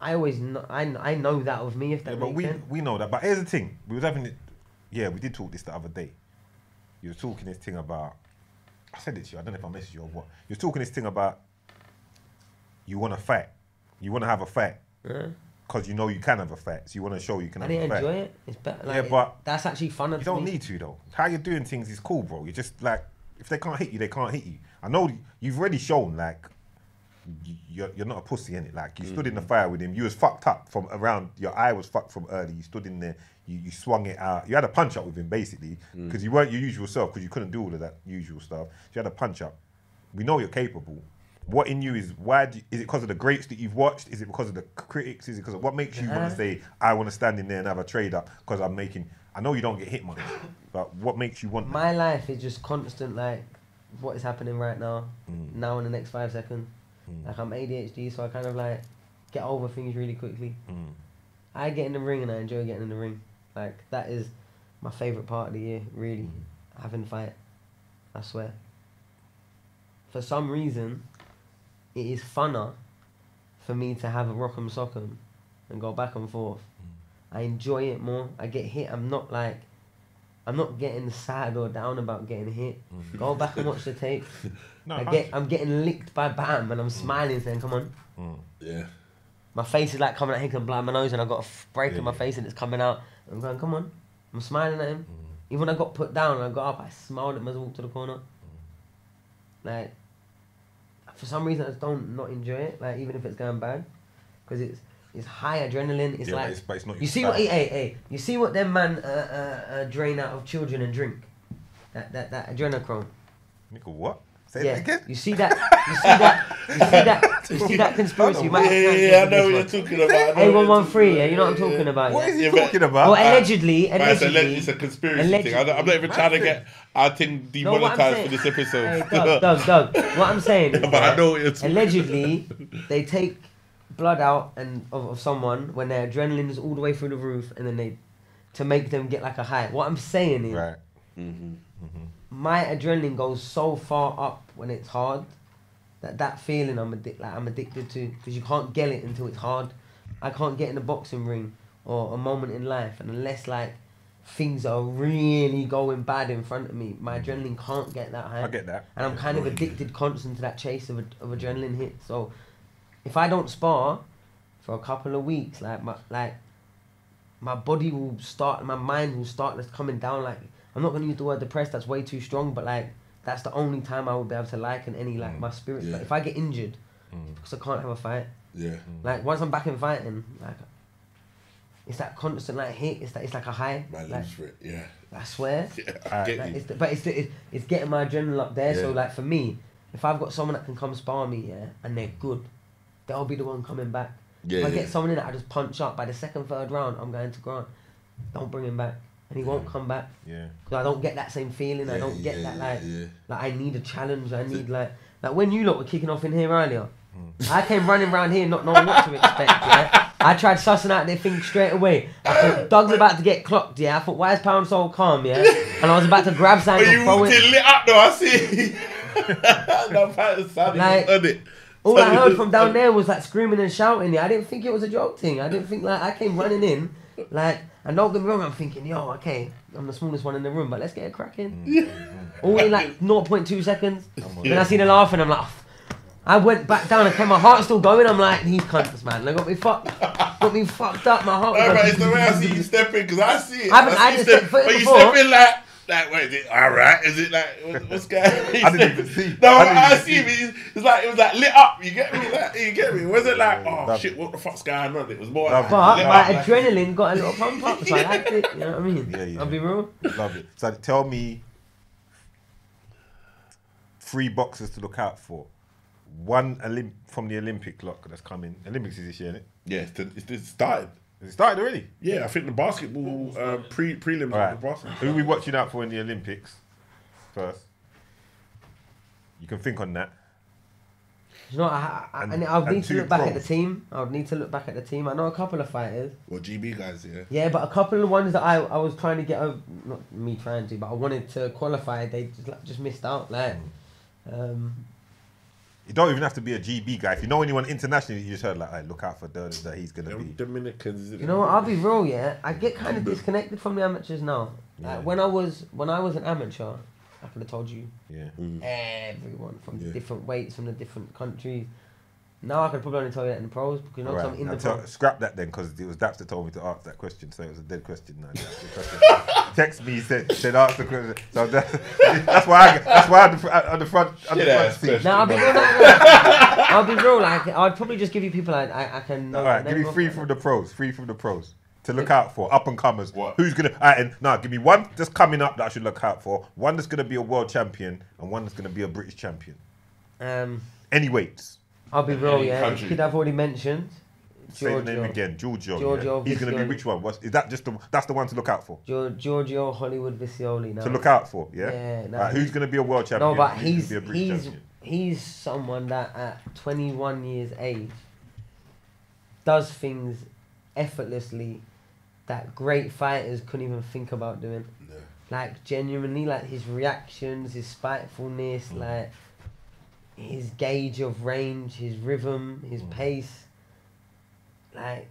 Speaker 1: I always know, I I know that of me if that
Speaker 3: Yeah, but we
Speaker 1: sense.
Speaker 3: we know that. But here's the thing: we was having it. Yeah, we did talk this the other day. You were talking this thing about. I said it to you. I don't know if I messaged you or what. You're talking this thing about. You want to fight. You want to have a fight
Speaker 1: Yeah.
Speaker 3: because you know you can have a fight. So you want to show you can
Speaker 1: I
Speaker 3: have a
Speaker 1: didn't
Speaker 3: fight.
Speaker 1: enjoy it. It's better.
Speaker 3: Yeah,
Speaker 1: Like,
Speaker 3: but
Speaker 1: that's actually fun.
Speaker 3: You don't need to though. How you're doing things is cool, bro. You're just like if they can't hit you, they can't hit you. I know you've already shown like you're, you're not a pussy in it. Like you stood in the fire with him. You was fucked up from around. Your eye was fucked from early. You stood in there. You, you swung it out. You had a punch up with him basically because you weren't your usual self because you couldn't do all of that usual stuff. So you had a punch up. We know you're capable. What in you is why? Do you, is it because of the greats that you've watched? Is it because of the critics? Is it because of what makes you want
Speaker 1: Uh-huh.
Speaker 3: to say I want to stand in there and have a trade up because I'm making? I know you don't get hit much, but what makes you want? that?
Speaker 1: My life is just constant, like what is happening right now,
Speaker 3: Mm.
Speaker 1: now in the next five seconds.
Speaker 3: Mm.
Speaker 1: Like I'm ADHD, so I kind of like get over things really quickly.
Speaker 3: Mm.
Speaker 1: I get in the ring and I enjoy getting in the ring. Like that is my favorite part of the year, really.
Speaker 3: Mm.
Speaker 1: Having fight, I swear. For some reason, it is funner for me to have a rock'em sock'em and go back and forth.
Speaker 3: Mm.
Speaker 1: I enjoy it more. I get hit. I'm not like, I'm not getting sad or down about getting hit.
Speaker 3: Mm.
Speaker 1: Go back and watch the tape.
Speaker 3: No,
Speaker 1: I get, I'm getting licked by Bam and I'm smiling saying, "Come on."
Speaker 3: Mm.
Speaker 2: Yeah.
Speaker 1: my face is like coming out, he can blind my nose, and I've got a f- break
Speaker 3: Yeah,
Speaker 1: in my
Speaker 3: yeah.
Speaker 1: face, and it's coming out. I'm going, come on. I'm smiling at him.
Speaker 3: Mm.
Speaker 1: Even when I got put down and I got up, I smiled at him as I walked to the corner.
Speaker 3: Mm.
Speaker 1: Like, for some reason, I just don't not enjoy it. Like, even if it's going bad, because it's it's high adrenaline. It's
Speaker 3: yeah,
Speaker 1: like
Speaker 3: but it's, but it's not
Speaker 1: you
Speaker 3: your
Speaker 1: see what, hey, hey, hey, you see what them man uh, uh, uh, drain out of children and drink. That that that adrenochrome.
Speaker 3: Nigga, what? Say
Speaker 1: Yeah,
Speaker 3: that again.
Speaker 1: you see that? You see that? You see that? You see that conspiracy? You might
Speaker 2: Yeah, yeah, yeah, I know what you're talking about. I
Speaker 1: A
Speaker 2: what
Speaker 1: one
Speaker 2: you're
Speaker 1: one three.
Speaker 2: talking
Speaker 1: Yeah, you know what I'm
Speaker 2: about.
Speaker 1: talking about.
Speaker 3: What
Speaker 1: yeah?
Speaker 3: is he
Speaker 2: Yeah,
Speaker 3: talking about?
Speaker 1: Well,
Speaker 2: Uh,
Speaker 1: allegedly,
Speaker 2: Right, it's, a,
Speaker 1: allegedly,
Speaker 2: it's a conspiracy
Speaker 1: allegedly-
Speaker 2: thing. I don't- I'm not even trying to get our thing
Speaker 1: I'm
Speaker 2: demonetized
Speaker 1: saying-
Speaker 2: for this episode.
Speaker 1: Hey, Doug, Doug, Doug. What I'm saying is
Speaker 2: but I know what you're talking
Speaker 1: allegedly they take blood out and of, of someone when their adrenaline is all the way through the roof, and then they to make them get like a high. What I'm saying is
Speaker 3: Right.
Speaker 2: hmm
Speaker 1: my adrenaline goes so far up when it's hard that that feeling I'm addic- like I'm addicted to because you can't get it until it's hard. I can't get in a boxing ring or a moment in life, and unless like things are really going bad in front of me, my adrenaline can't get that high.
Speaker 3: I get that.
Speaker 1: and I'm kind of addicted constant to that chase of, of adrenaline hit. So if I don't spar for a couple of weeks, like my like my body will start, my mind will start just coming down. Like I'm not gonna use the word depressed. That's way too strong. But like that's the only time I will be able to liken any like my spirits.
Speaker 2: Yeah.
Speaker 1: But if I get injured
Speaker 3: Mm.
Speaker 1: because I can't have a fight,
Speaker 2: Yeah.
Speaker 1: like once I'm back in fighting, like it's that constant like hit. It's that it's like a high.
Speaker 2: Man
Speaker 1: Like,
Speaker 2: for it. Yeah.
Speaker 1: I swear.
Speaker 2: Yeah. I get
Speaker 1: Like,
Speaker 2: you.
Speaker 1: it's the, but it's, the, it's it's getting my adrenaline up there. So like for me, if I've got someone that can come spar me, yeah, and they're good, they'll be the one coming back.
Speaker 2: Yeah,
Speaker 1: if I
Speaker 2: yeah.
Speaker 1: get someone in that I just punch up by the second, third round, I'm going to Grant. Don't bring him back, and he won't come back
Speaker 3: Yeah.
Speaker 1: because I don't get that same feeling. I don't get that like like I need a challenge. I need like like when you lot were kicking off in here earlier.
Speaker 2: Hmm.
Speaker 1: I came running around here not knowing what to expect. Yeah, I tried sussing out their thing straight away. I thought Doug's about to get clocked. Yeah, I thought why is Pound so calm? Yeah, and I was about to grab
Speaker 2: But
Speaker 1: something
Speaker 2: you
Speaker 1: and throw
Speaker 2: walked
Speaker 1: it.
Speaker 2: in lit up though, I see. that fight sounded
Speaker 1: Like-. All I heard from down there was like screaming and shouting. I didn't think it was a joke thing. I didn't think like I came running in, like, and don't get me wrong. I'm thinking, yo, okay, I'm the smallest one in the room, but let's get it cracking. Mm, All in like 0.2 seconds.
Speaker 3: on.
Speaker 1: Then I seen her laughing. I'm like, "Oh, I went back down and kept my heart still going. I'm like, these cunts, man. They got me fucked, got me fucked up. My heart. was
Speaker 2: Alright,
Speaker 1: like-
Speaker 2: it's the way I see you stepping because I see it.
Speaker 1: I haven't- I
Speaker 2: you step- But you stepping like, like, wait, is it all right? Is it like, what, what's going? on?
Speaker 3: I didn't even see.
Speaker 2: No,
Speaker 3: I didn't
Speaker 2: I, see.
Speaker 3: see.
Speaker 2: me. It's, it's like it was like lit up. You get me? Like, you get me? Was it like, oh
Speaker 3: Love
Speaker 2: shit, what the fuck's going on? It was more.
Speaker 3: Love
Speaker 2: like,
Speaker 3: it.
Speaker 1: But my
Speaker 2: like-
Speaker 1: adrenaline got a little pump up, so I liked it. You know what I mean?
Speaker 3: Yeah, yeah.
Speaker 1: I'll be real.
Speaker 3: Love it. So tell me three boxers to look out for. One Olymp- from the Olympic clock that's coming. Olympics is this year, isn't it?
Speaker 2: Yeah, it's, it's, it's started.
Speaker 3: Has it started already?
Speaker 2: Yeah, I think the basketball uh, pre prelims
Speaker 3: All right.
Speaker 2: the basketball.
Speaker 3: Who are we watching out for in the Olympics first? You can think on that.
Speaker 1: You know, I, I,
Speaker 3: And-
Speaker 1: and I would
Speaker 3: and
Speaker 1: need to
Speaker 3: two
Speaker 1: look back at the team. I would need to look back at the team. I know a couple of fighters.
Speaker 2: Well, GB guys, yeah.
Speaker 1: Yeah, but a couple of ones that I, I was trying to get over, not me trying to, but I wanted to qualify. They just, like, just missed out. Like, um,
Speaker 3: You don't even have to be a GB guy. If you know anyone internationally, you just heard like, "Hey, look out for Durden that he's gonna
Speaker 2: Them
Speaker 3: be."
Speaker 2: Dominicans.
Speaker 1: you know what? I'll be real. Yeah, I get kind of disconnected from the amateurs now.
Speaker 3: Yeah.
Speaker 1: Like when I was when I was an amateur, I could have told you
Speaker 3: Yeah. Mm.
Speaker 1: everyone from the different weights from the different countries. Now I could probably only tell you that in the pros because you know
Speaker 3: Right.
Speaker 1: I'm in
Speaker 3: Now
Speaker 1: the
Speaker 3: tell-
Speaker 1: pros.
Speaker 3: scrap that then, because it was Daps that told me to ask that question, so it was a dead question. Now, question. Text me said said ask the question, so that, that's why I, that's why I'm the, on the front on the front
Speaker 2: ass
Speaker 3: seat.
Speaker 2: question.
Speaker 1: Now I'll be real. no, no. I'll be real. Like I'd probably just give you people I I, I can.
Speaker 3: All right, give me
Speaker 1: name
Speaker 3: three from the pros. Three from the pros to look out for. Up and comers.
Speaker 2: What?
Speaker 3: Who's gonna? All right, and now give me one that's coming up that I should look out for. One that's gonna be a world champion, and one that's gonna be a British champion.
Speaker 1: Um,
Speaker 3: Any weights.
Speaker 1: I'll be real. Yeah,
Speaker 2: country.
Speaker 1: kid I've already mentioned.
Speaker 3: Say the name again. Giorgio.
Speaker 1: Giorgio
Speaker 3: yeah. He's gonna be which one? What's, is that just the? That's the one to look out for.
Speaker 1: Gior- Giorgio Hollywood Visioli. Now.
Speaker 3: To look out for. Yeah.
Speaker 1: Yeah, no,
Speaker 3: who's gonna be a world champion?
Speaker 1: No, but he's
Speaker 3: gonna be a British
Speaker 1: he's he's someone that at 21 years age does things effortlessly that great fighters couldn't even think about doing. Like genuinely, like his reactions, his spitefulness,
Speaker 3: Mm.
Speaker 1: like his gauge of range, his rhythm, his
Speaker 3: Mm.
Speaker 1: pace. Like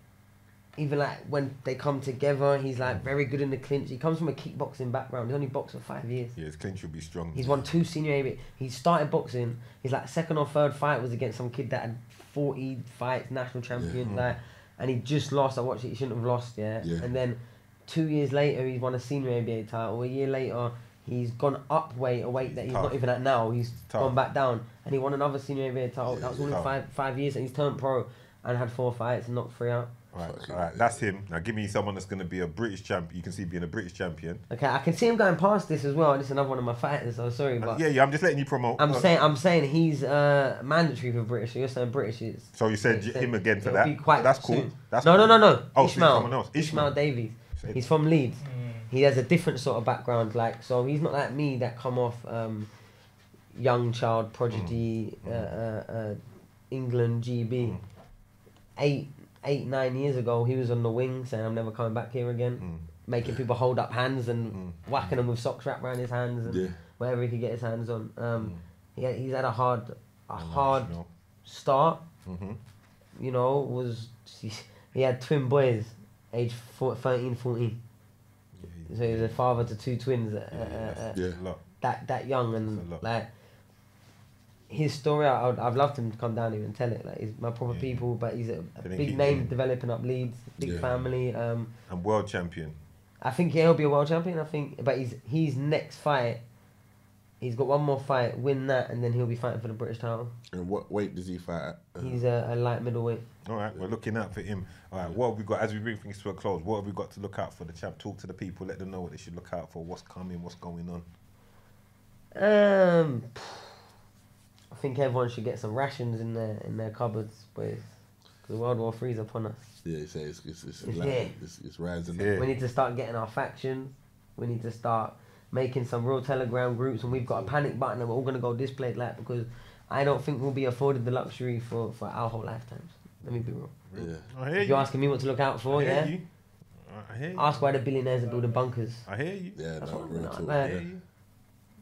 Speaker 1: even like when they come together, he's
Speaker 3: Mm.
Speaker 1: like very good in the clinch. He comes from a kickboxing background. He's only boxed for five years.
Speaker 3: Yeah, his clinch will be strong.
Speaker 1: He's won two senior A. He started boxing. His like second or third fight was against some kid that had forty fights, national champion, like, and he just lost. I watched it. He shouldn't have lost, yeah.
Speaker 2: Yeah.
Speaker 1: And then two years later, he's won a senior ABA title. A year later, he's gone up weight, a weight that he's
Speaker 3: Tough.
Speaker 1: not even at now. He's
Speaker 3: Tough.
Speaker 1: gone back down, and he won another senior ABA title.
Speaker 2: Yeah,
Speaker 1: that was all in
Speaker 3: tough.
Speaker 1: five five years, and he's turned pro and had four fights and knocked three out.
Speaker 3: All right,
Speaker 2: Fucking
Speaker 3: all right, that's him. Now give me someone that's going to be a British champion. You can see being a British champion.
Speaker 1: Okay, I can see him going past this as well. This is another one of my fighters. So sorry, but
Speaker 3: yeah, yeah. I'm just letting you promote.
Speaker 1: I'm
Speaker 3: Uh,
Speaker 1: saying I'm saying he's uh, mandatory for British. So you're saying British is.
Speaker 3: So you said
Speaker 1: it's-
Speaker 3: him again for that.
Speaker 1: be quite
Speaker 3: That's cool.
Speaker 1: soon.
Speaker 3: That's
Speaker 1: no,
Speaker 3: cool.
Speaker 1: no, no, no.
Speaker 3: Oh,
Speaker 1: Ishmael.
Speaker 3: someone else.
Speaker 1: Ishmael
Speaker 3: Ishmael.
Speaker 1: Davies. He's from Leeds. He has a different sort of background. Like so, he's not like me that come off um, young child prodigy,
Speaker 3: Mm.
Speaker 1: uh, uh, uh, England GB. Eight, eight, nine years ago, he was on the wing saying, "I'm never coming back here again."
Speaker 3: Mm.
Speaker 1: Making people hold up hands and whacking them with socks wrapped around his hands and
Speaker 2: Yeah.
Speaker 1: wherever he could get his hands on. Um, he had, he's had a hard, a
Speaker 3: Mm.
Speaker 1: hard start.
Speaker 3: Mhm.
Speaker 1: You know, was he, he had twin boys, age four, 13, 14. So he was a father to two twins. Uh,
Speaker 3: Yeah,
Speaker 1: uh, uh,
Speaker 2: Yeah.
Speaker 3: lot.
Speaker 1: that that young and like his story. I would, I've loved him to come down here and tell it. Like he's my proper
Speaker 3: Yeah.
Speaker 1: people, but he's a, a big
Speaker 3: keep
Speaker 1: name
Speaker 3: doing-
Speaker 1: developing up Leeds, big
Speaker 2: Yeah.
Speaker 1: family. Um,
Speaker 3: And world champion.
Speaker 1: I think he'll be a world champion. I think, but he's he's next fight. He's got one more fight, win that, and then he'll be fighting for the British title.
Speaker 2: And what weight does he fight at? Uh,
Speaker 1: He's a, a light middleweight.
Speaker 3: All right, we're looking out for him. All right, what have we got as we bring things to a close? What have we got to look out for the champ? Talk to the people, let them know what they should look out for, what's coming, what's going on.
Speaker 1: Um, I think everyone should get some rations in their in their cupboards, boys. Because World War Three's upon us.
Speaker 2: yeah, you it's it's it's,
Speaker 1: It's
Speaker 2: like- it's, it's rising.
Speaker 3: Yeah.
Speaker 1: We need to start getting our factions. We need to start making some real Telegram groups, and we've got a panic button, and we're all gonna go display that because I don't think we'll be afforded the luxury for, for our whole lifetimes. Let me be real.
Speaker 2: Yeah.
Speaker 3: I hear
Speaker 1: If
Speaker 3: you.
Speaker 1: you're asking me what to look out for,
Speaker 3: I hear
Speaker 1: yeah,
Speaker 3: you. I hear you.
Speaker 1: ask why the billionaires are building bunkers.
Speaker 3: I hear you.
Speaker 2: Yeah,
Speaker 1: That's
Speaker 2: no,
Speaker 1: what
Speaker 2: real
Speaker 1: I'm
Speaker 2: talk.
Speaker 1: like.
Speaker 3: I
Speaker 2: yeah.
Speaker 3: hear you.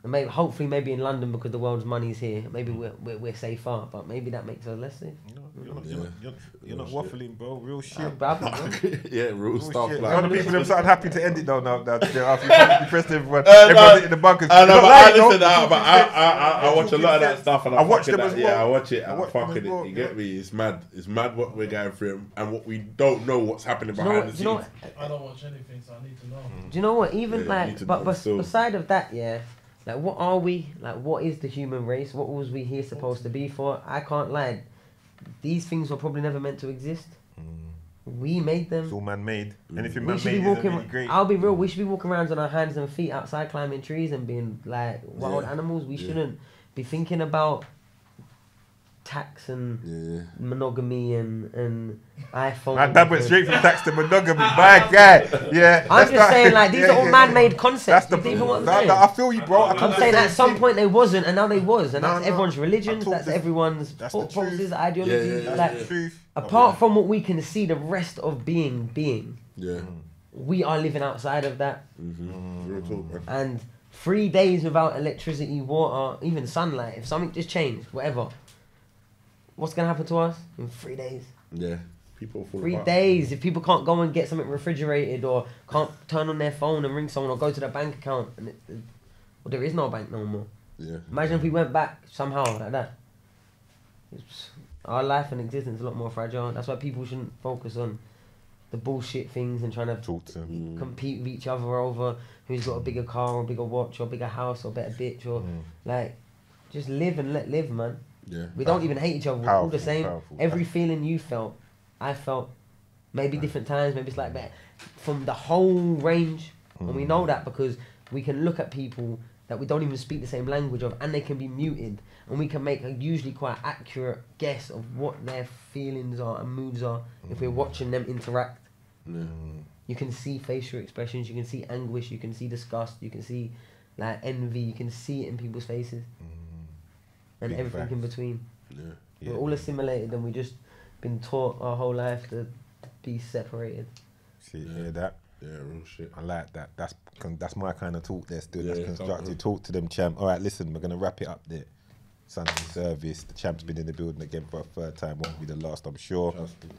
Speaker 1: And maybe, hopefully, maybe in London because the world's money's here, maybe we're, we're, we're safer, but maybe that makes us less safe.
Speaker 3: No, you're not, you're not, you're, you're not waffling, bro. Real shit.
Speaker 1: Uh, but I've
Speaker 2: yeah, real
Speaker 3: Real
Speaker 2: stuff.
Speaker 3: shit.
Speaker 2: Like,
Speaker 3: Some people them started happy to end it though now. now they're after you pressed everyone.
Speaker 2: Uh,
Speaker 3: everyone
Speaker 2: no,
Speaker 3: in the bunkers.
Speaker 2: I know, but
Speaker 3: not
Speaker 2: I
Speaker 3: lying,
Speaker 2: listen
Speaker 3: though.
Speaker 2: out, but I, I, I, I watch a lot of that stuff and
Speaker 3: I
Speaker 2: I
Speaker 3: watch
Speaker 2: fucking
Speaker 3: them as well.
Speaker 2: Yeah, I watch it.
Speaker 3: I
Speaker 2: I'm
Speaker 3: watch
Speaker 2: fucking
Speaker 3: well,
Speaker 2: it. You
Speaker 3: yeah.
Speaker 2: get me? It's mad. It's mad what we're going through and what we don't know what's happening
Speaker 1: do you know
Speaker 2: behind the
Speaker 1: Do you know
Speaker 2: scenes.
Speaker 5: I don't watch anything, so I need to know.
Speaker 1: Do you know what? Even
Speaker 2: Yeah, you need
Speaker 1: like,
Speaker 2: to
Speaker 1: but
Speaker 2: know
Speaker 1: bes-
Speaker 2: still.
Speaker 1: beside of that, yeah, like, what are we? Like, what is the human race? What was we here supposed to be for? I can't lie. These things were probably never meant to exist. Mm. We made them.
Speaker 3: It's all man made. Anything
Speaker 1: we
Speaker 3: man-made,
Speaker 1: be walking.
Speaker 3: really great.
Speaker 1: I'll be real. We should be walking around on our hands and feet outside climbing trees and being like wild
Speaker 2: Yeah.
Speaker 1: animals. We
Speaker 2: Yeah.
Speaker 1: shouldn't be thinking about tax and
Speaker 2: Yeah.
Speaker 1: monogamy and and iPhone.
Speaker 3: Man, that went straight from tax to monogamy. My guy. Yeah.
Speaker 1: I'm just
Speaker 3: not-
Speaker 1: saying, like these
Speaker 3: yeah,
Speaker 1: are all
Speaker 3: yeah.
Speaker 1: man-made concepts.
Speaker 3: That's the
Speaker 1: you think what I'm
Speaker 3: no,
Speaker 1: saying?
Speaker 3: no, I feel you, bro. I
Speaker 1: I'm
Speaker 3: thought the
Speaker 1: saying at some
Speaker 3: thing.
Speaker 1: point they wasn't, and now they was, and
Speaker 3: No,
Speaker 1: that's
Speaker 3: no,
Speaker 1: everyone's
Speaker 3: religion.
Speaker 1: that's
Speaker 3: this-
Speaker 1: everyone's
Speaker 3: that's the
Speaker 1: thought processes,
Speaker 3: truth.
Speaker 1: ideologies.
Speaker 2: Yeah, yeah, yeah,
Speaker 1: like,
Speaker 2: yeah.
Speaker 3: Truth.
Speaker 1: apart oh, from what we can see, the rest of being being,
Speaker 2: Yeah. Mm.
Speaker 1: we are living outside of that.
Speaker 2: Mm-hmm. Mm, mm-hmm. Real talk.
Speaker 1: And three days without electricity, water, even sunlight, if something just changed, whatever, what's gonna happen to us in three days?
Speaker 2: Yeah. People
Speaker 1: Three days. If people can't go and get something refrigerated or can't turn on their phone and ring someone or go to their bank account, and it, it- well, there is no bank no more.
Speaker 2: Yeah.
Speaker 1: Imagine if we went back somehow like that. It's, our life and existence is a lot more fragile. That's why people shouldn't focus on the bullshit things and trying to
Speaker 3: Talk to
Speaker 1: compete with each other over who's got a bigger car or a bigger watch or a bigger house or a better bitch or
Speaker 3: Mm.
Speaker 1: like just live and let live, man.
Speaker 2: Yeah.
Speaker 1: We don't even hate each other. We're all the same.
Speaker 3: powerful.
Speaker 1: Every feeling you felt, I felt. Maybe different times. Maybe it's like that. From the whole range, and we
Speaker 3: Mm.
Speaker 1: know that because we can look at people that we don't even speak the same language of, and they can be muted, and we can make a usually quite accurate guess of what their feelings are and moods are if
Speaker 3: Mm.
Speaker 1: we're watching them interact.
Speaker 2: Yeah.
Speaker 1: You can see facial expressions. You can see anguish. You can see disgust. You can see like envy. You can see it in people's faces, and
Speaker 3: Big
Speaker 1: everything in between.
Speaker 2: Yeah.
Speaker 3: Yeah.
Speaker 1: We're all assimilated and we just been taught our whole life to be separated.
Speaker 3: See, hear that?
Speaker 2: Yeah, real shit.
Speaker 3: I like that. That's con- that's my kind of talk there still.
Speaker 2: Yeah,
Speaker 3: that's
Speaker 2: yeah,
Speaker 3: constructive.
Speaker 2: come.
Speaker 3: Talk to them, champ. All right, listen, we're going to wrap it up there. Sunday service. The champ's been in the building again for a third time. Won't be the last, I'm sure.
Speaker 2: Trust me.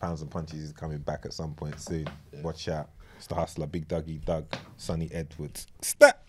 Speaker 3: Pounds and Punches is coming back at some point soon. Watch out. It's the hustler, Big Dougie Doug, Sunny Edwards. Stat!